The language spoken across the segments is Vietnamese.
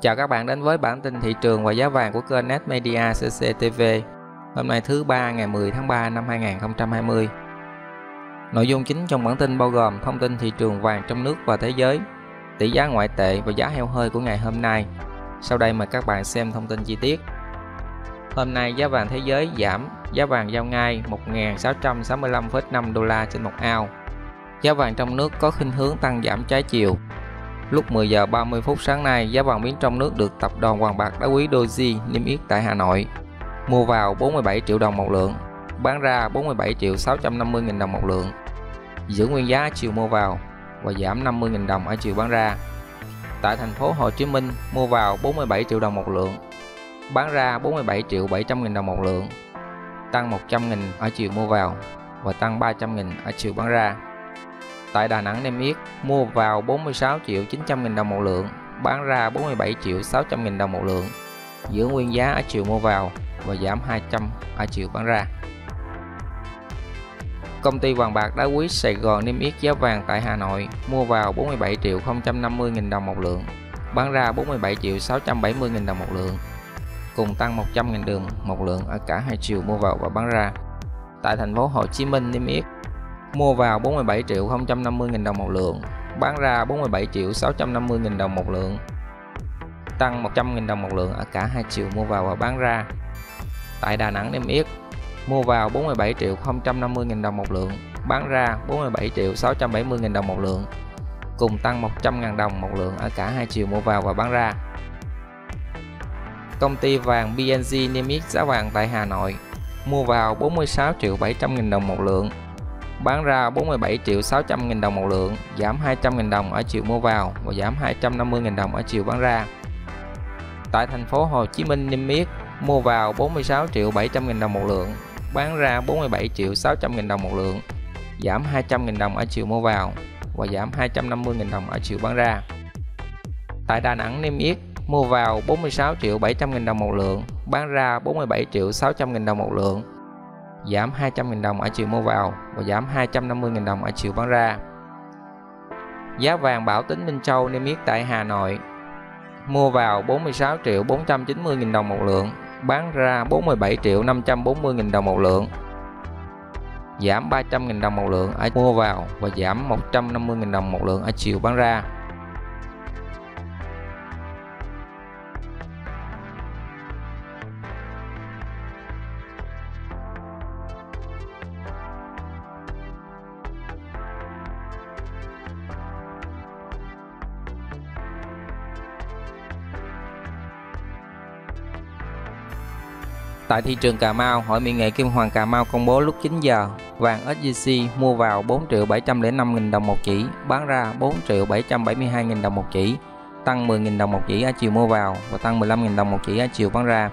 Chào các bạn đến với bản tin thị trường và giá vàng của kênh Netmedia CCTV. Hôm nay thứ ba ngày 10 tháng 3 năm 2020. Nội dung chính trong bản tin bao gồm thông tin thị trường vàng trong nước và thế giới, tỷ giá ngoại tệ và giá heo hơi của ngày hôm nay. Sau đây mời các bạn xem thông tin chi tiết. Hôm nay giá vàng thế giới giảm, giá vàng giao ngay 1.665,5 đô la trên một ao. Giá vàng trong nước có khuynh hướng tăng giảm trái chiều, Lúc 10 giờ 30 phút sáng nay, giá vàng miếng trong nước được tập đoàn Hoàng bạc đá quý Doji niêm yết tại Hà Nội. Mua vào 47 triệu đồng một lượng, bán ra 47 triệu 650 nghìn đồng một lượng. Giữ nguyên giá chiều mua vào và giảm 50 nghìn đồng ở chiều bán ra. Tại thành phố Hồ Chí Minh, mua vào 47 triệu đồng một lượng, bán ra 47 triệu 700 nghìn đồng một lượng, tăng 100 nghìn ở chiều mua vào và tăng 300 nghìn ở chiều bán ra. Tại Đà Nẵng niêm yết mua vào 46 triệu 900 nghìn đồng một lượng, bán ra 47 triệu 600 nghìn đồng một lượng, giữ nguyên giá ở chiều mua vào và giảm 200 ở chiều bán ra. Công ty vàng bạc đá quý Sài Gòn niêm yết giá vàng tại Hà Nội mua vào 47 triệu 050 nghìn đồng một lượng, bán ra 47 triệu 670 nghìn đồng một lượng, cùng tăng 100 nghìn đồng một lượng ở cả hai chiều mua vào và bán ra. Tại thành phố Hồ Chí Minh niêm yết mua vào 47 triệu 050 000 đồng một lượng, bán ra 47 triệu 650 000 đồng một lượng, tăng 100 000 đồng một lượng ở cả hai chiều mua vào và bán ra. Tại Đà Nẵng niêm yết mua vào 47 triệu 050 000 đồng một lượng, bán ra 47 triệu 670 000 đồng một lượng, cùng tăng 100 000 đồng một lượng ở cả hai chiều mua vào và bán ra. Công ty vàng BNG niêm yết giá vàng tại Hà Nội mua vào 46 triệu 700 000 đồng một lượng, bán ra 47 triệu 600 nghìn đồng một lượng, giảm 200 nghìn đồng ở chiều mua vào và giảm 250 nghìn đồng ở chiều bán ra. Tại thành phố Hồ Chí Minh niêm yết mua vào 46 triệu 700 nghìn đồng một lượng, bán ra 47 triệu 600 nghìn đồng một lượng, giảm 200 nghìn đồng ở chiều mua vào và giảm 250 nghìn đồng ở chiều bán ra. Tại Đà Nẵng niêm yết mua vào 46 triệu 700 nghìn đồng một lượng, bán ra 47 triệu 600 nghìn đồng một lượng, giảm 200.000 đồng ở chiều mua vào và giảm 250.000 đồng ở chiều bán ra. Giá vàng Bảo tính Minh Châu niêm yết tại Hà Nội mua vào 46 triệu 490 000 đồng một lượng, bán ra 47 triệu 540 000 đồng một lượng. Giảm 300.000 đồng một lượng ở mua vào và giảm 150.000 đồng một lượng ở chiều bán ra. Tại thị trường Cà Mau, Hội Mỹ nghệ Kim Hoàng Cà Mau công bố lúc 9 giờ, vàng SJC mua vào 4 triệu 705 nghìn đồng một chỉ, bán ra 4 triệu 772 nghìn đồng một chỉ, tăng 10 nghìn đồng một chỉ ở chiều mua vào và tăng 15 nghìn đồng một chỉ ở chiều bán ra.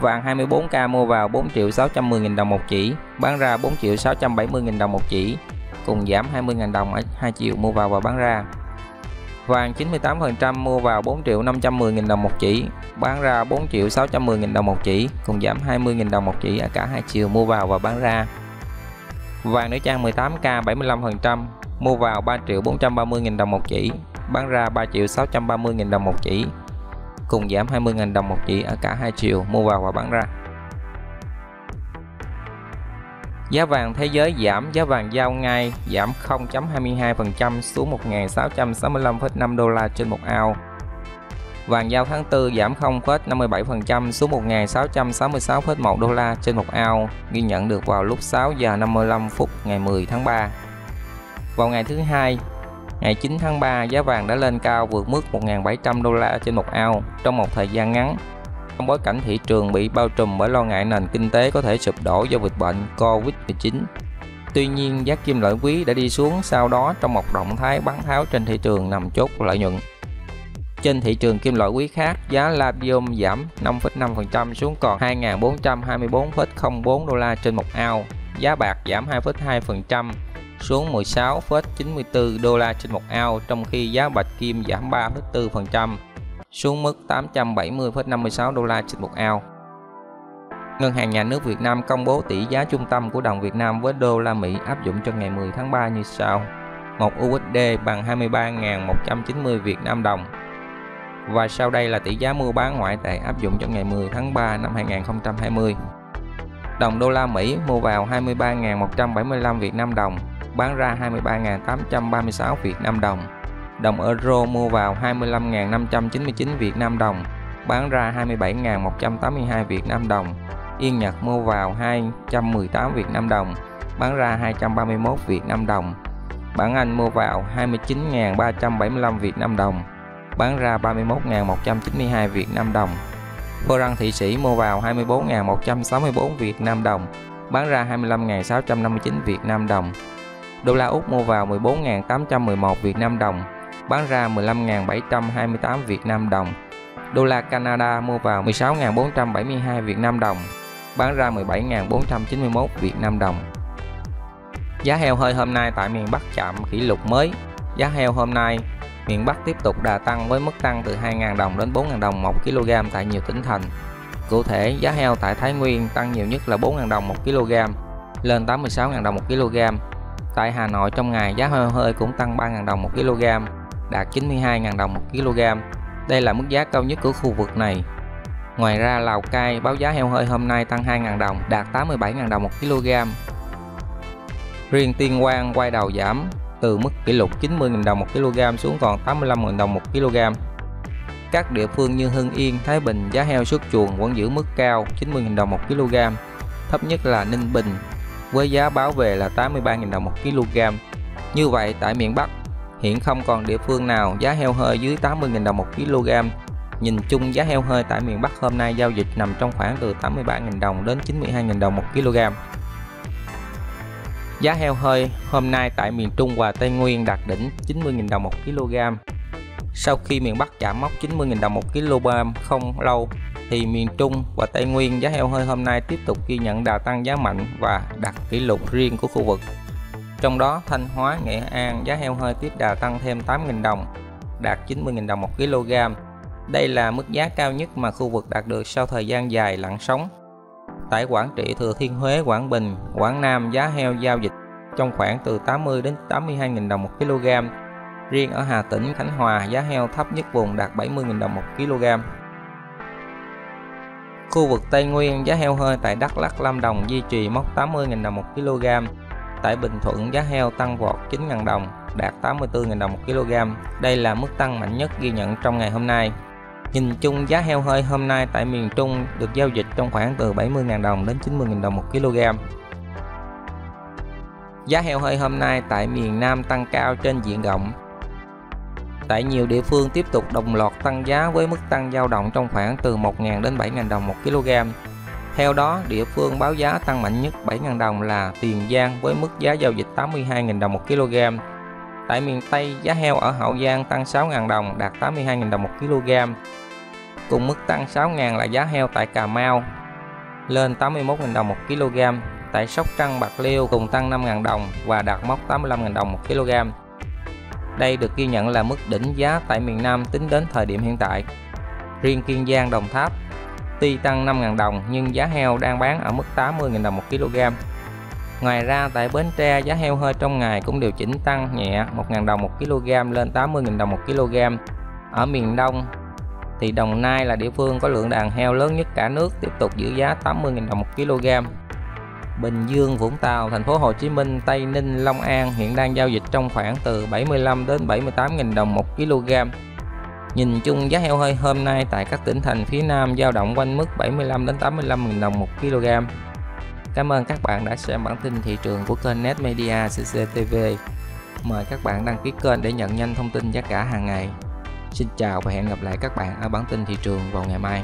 Vàng 24K mua vào 4 triệu 610 nghìn đồng một chỉ, bán ra 4 triệu 670 nghìn đồng một chỉ, cùng giảm 20 nghìn đồng ở hai chiều mua vào và bán ra. Vàng 98% mua vào 4 triệu 510 nghìn đồng một chỉ, bán ra 4 triệu 610 nghìn đồng một chỉ, cùng giảm 20 nghìn đồng một chỉ ở cả hai chiều mua vào và bán ra. Vàng nữ trang 18K 75% mua vào 3 triệu 430 nghìn đồng một chỉ, bán ra 3 triệu 630 nghìn đồng một chỉ, cùng giảm 20 nghìn đồng một chỉ ở cả hai chiều mua vào và bán ra. Giá vàng thế giới giảm, giá vàng giao ngay giảm 0.22% xuống 1.665,5 đô la trên một ao. Vàng giao tháng 4 giảm 0,57% xuống 1.666,1 đô la trên một ao, ghi nhận được vào lúc 6 giờ 55 phút ngày 10 tháng 3. Vào ngày thứ hai, ngày 9 tháng 3, giá vàng đã lên cao vượt mức 1.700 đô la trên một ao trong một thời gian ngắn trong bối cảnh thị trường bị bao trùm bởi lo ngại nền kinh tế có thể sụp đổ do dịch bệnh Covid-19. Tuy nhiên, giá kim loại quý đã đi xuống sau đó trong một động thái bán tháo trên thị trường nằm chốt lợi nhuận. Trên thị trường kim loại quý khác, giá labium giảm 5,5% xuống còn 2.424,04 đô la trên một ao. Giá bạc giảm 2,2% xuống 16,94 đô la trên một ao, trong khi giá bạch kim giảm 3,4% xuống mức 870,56 đô la trên một ao. Ngân hàng Nhà nước Việt Nam công bố tỷ giá trung tâm của đồng Việt Nam với đô la Mỹ áp dụng cho ngày 10 tháng 3 như sau. 1 USD bằng 23.190 Việt Nam đồng. và sau đây là tỷ giá mua bán ngoại tệ áp dụng cho ngày 10 tháng 3 năm 2020. Đồng đô la Mỹ mua vào 23.175 Việt Nam đồng, bán ra 23.836 Việt Nam đồng. Đồng euro mua vào 25.599 Việt Nam đồng, bán ra 27.182 Việt Nam đồng. Yên Nhật mua vào 218 Việt Nam đồng, bán ra 231 Việt Nam đồng. Bản Anh mua vào 29.375 Việt Nam đồng, bán ra 31.192 Việt Nam đồng. Phô răng Thị Sĩ mua vào 24.164 Việt Nam đồng, bán ra 25.659 Việt Nam đồng. Đô la Úc mua vào 14.811 Việt Nam đồng, bán ra 15.728 Việt Nam đồng. Đô la Canada mua vào 16.472 Việt Nam đồng, bán ra 17.491 Việt Nam đồng. Giá heo hơi hôm nay tại miền Bắc chạm kỷ lục mới. Giá heo hôm nay miền Bắc tiếp tục đà tăng với mức tăng từ 2.000 đồng đến 4.000 đồng 1 kg tại nhiều tỉnh thành. Cụ thể, giá heo tại Thái Nguyên tăng nhiều nhất là 4.000 đồng 1 kg, lên 86.000 đồng 1 kg. Tại Hà Nội trong ngày giá heo hơi cũng tăng 3.000 đồng 1 kg, đạt 92.000 đồng 1 kg. Đây là mức giá cao nhất của khu vực này. Ngoài ra Lào Cai báo giá heo hơi hôm nay tăng 2.000 đồng, đạt 87.000 đồng 1 kg. Riêng Tiên Quang quay đầu giảm từ mức kỷ lục 90.000 đồng 1 kg xuống còn 85.000 đồng 1 kg. Các địa phương như Hưng Yên, Thái Bình giá heo xuất chuồng vẫn giữ mức cao 90.000 đồng 1 kg. Thấp nhất là Ninh Bình với giá báo về là 83.000 đồng 1 kg. Như vậy tại miền Bắc hiện không còn địa phương nào, giá heo hơi dưới 80.000 đồng 1 kg. Nhìn chung, giá heo hơi tại miền Bắc hôm nay giao dịch nằm trong khoảng từ 83.000 đồng đến 92.000 đồng 1 kg. Giá heo hơi hôm nay tại miền Trung và Tây Nguyên đạt đỉnh 90.000 đồng 1 kg. Sau khi miền Bắc chạm mốc 90.000 đồng 1 kg không lâu, thì miền Trung và Tây Nguyên giá heo hơi hôm nay tiếp tục ghi nhận đà tăng giá mạnh và đạt kỷ lục riêng của khu vực. Trong đó Thanh Hóa, Nghệ An giá heo hơi tiếp đà tăng thêm 8.000 đồng, đạt 90.000 đồng 1 kg. Đây là mức giá cao nhất mà khu vực đạt được sau thời gian dài lặng sóng Tại Quảng Trị, Thừa Thiên Huế, Quảng Bình, Quảng Nam giá heo giao dịch trong khoảng từ 80 đến 82.000 đồng một kg. Riêng ở Hà Tĩnh, Khánh Hòa giá heo thấp nhất vùng đạt 70.000 đồng một kg. Khu vực Tây Nguyên giá heo hơi tại Đắk Lắk, Lâm Đồng duy trì mốc 80.000 đồng một kg. Tại Bình Thuận giá heo tăng vọt 9.000 đồng, đạt 84.000 đồng một kg. Đây là mức tăng mạnh nhất ghi nhận trong ngày hôm nay. Nhìn chung giá heo hơi hôm nay tại miền Trung được giao dịch trong khoảng từ 70.000 đồng đến 90.000 đồng một kg. Giá heo hơi hôm nay tại miền Nam tăng cao trên diện rộng. Tại nhiều địa phương tiếp tục đồng loạt tăng giá với mức tăng dao động trong khoảng từ 1.000 đến 7.000 đồng một kg. Theo đó, địa phương báo giá tăng mạnh nhất 7.000 đồng là Tiền Giang với mức giá giao dịch 82.000 đồng một kg. Tại miền Tây, giá heo ở Hậu Giang tăng 6.000 đồng, đạt 82.000 đồng một kg. Cùng mức tăng 6.000 là giá heo tại Cà Mau, lên 81.000 đồng một kg. Tại Sóc Trăng, Bạc Liêu cùng tăng 5.000 đồng và đạt mốc 85.000 đồng một kg. Đây được ghi nhận là mức đỉnh giá tại miền Nam tính đến thời điểm hiện tại. Riêng Kiên Giang, Đồng Tháp, tuy tăng 5.000 đồng nhưng giá heo đang bán ở mức 80.000 đồng một kg. Ngoài ra tại Bến Tre giá heo hơi trong ngày cũng điều chỉnh tăng nhẹ 1.000 đồng một kg lên 80.000 đồng một kg. Ở miền Đông thì Đồng Nai là địa phương có lượng đàn heo lớn nhất cả nước tiếp tục giữ giá 80.000 đồng một kg. Bình Dương, Vũng Tàu, thành phố Hồ Chí Minh, Tây Ninh, Long An hiện đang giao dịch trong khoảng từ 75 đến 78.000 đồng một kg. Nhìn chung giá heo hơi hôm nay tại các tỉnh thành phía Nam dao động quanh mức 75 đến 85.000 đồng một kg. Cảm ơn các bạn đã xem bản tin thị trường của kênh Net Media CCTV. Mời các bạn đăng ký kênh để nhận nhanh thông tin giá cả hàng ngày. Xin chào và hẹn gặp lại các bạn ở bản tin thị trường vào ngày mai.